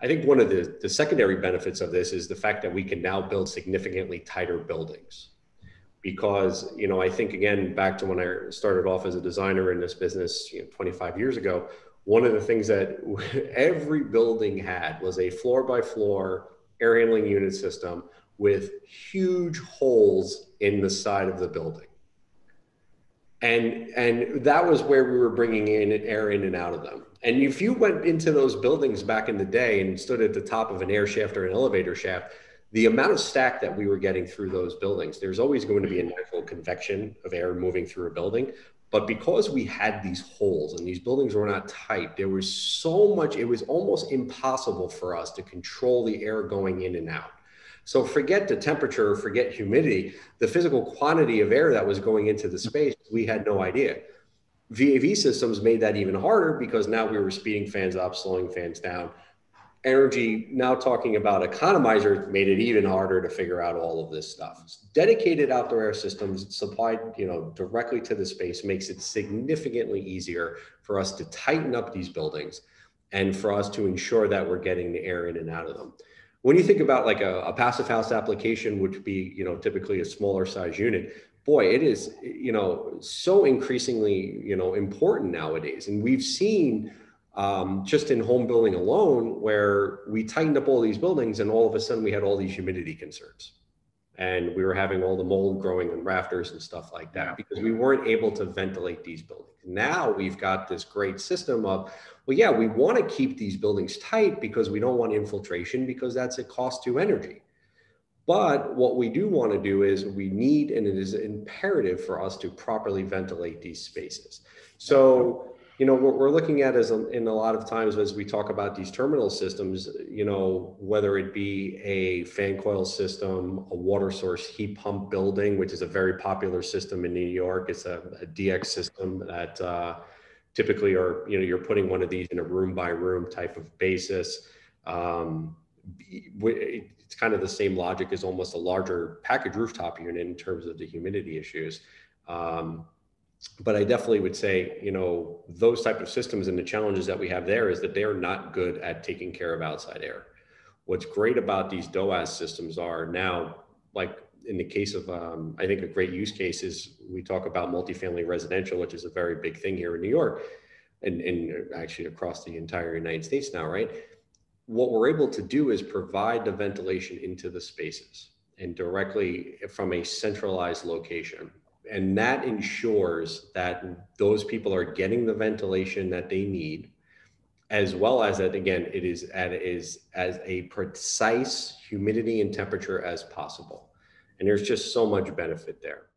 I think one of the, the secondary benefits of this is the fact that we can now build significantly tighter buildings. Because, you know, I think again, back to when I started off as a designer in this business you know, 25 years ago, one of the things that every building had was a floor by floor air handling unit system with huge holes in the side of the building and and that was where we were bringing in air in and out of them and if you went into those buildings back in the day and stood at the top of an air shaft or an elevator shaft the amount of stack that we were getting through those buildings there's always going to be a mm-hmm. natural convection of air moving through a building. But because we had these holes and these buildings were not tight there was so much it was almost impossible for us to control the air going in and out. So forget the temperature, forget humidity, the physical quantity of air that was going into the mm-hmm. space, we had no idea. VAV systems made that even harder because now we were speeding fans up, slowing fans down. Energy, now talking about economizer, made it even harder to figure out all of this stuff. Dedicated outdoor air systems supplied, you know, directly to the space makes it significantly easier for us to tighten up these buildings and for us to ensure that we're getting the air in and out of them when you think about like a, a passive house application which would be you know typically a smaller size unit boy it is you know so increasingly you know important nowadays and we've seen um, just in home building alone where we tightened up all these buildings and all of a sudden we had all these humidity concerns and we were having all the mold growing in rafters and stuff like that because we weren't able to ventilate these buildings. Now we've got this great system of, well, yeah, we want to keep these buildings tight because we don't want infiltration because that's a cost to energy. But what we do want to do is we need, and it is imperative for us to properly ventilate these spaces. So you know what we're looking at is in a lot of times as we talk about these terminal systems you know whether it be a fan coil system a water source heat pump building which is a very popular system in new york it's a, a dx system that uh, typically are you know you're putting one of these in a room by room type of basis um, it's kind of the same logic as almost a larger package rooftop unit in terms of the humidity issues um, but I definitely would say, you know, those type of systems and the challenges that we have there is that they're not good at taking care of outside air. What's great about these DOAS systems are now, like in the case of, um, I think a great use case is we talk about multifamily residential, which is a very big thing here in New York and, and actually across the entire United States now, right? What we're able to do is provide the ventilation into the spaces and directly from a centralized location. And that ensures that those people are getting the ventilation that they need as well as that again it is at is as a precise humidity and temperature as possible. And there's just so much benefit there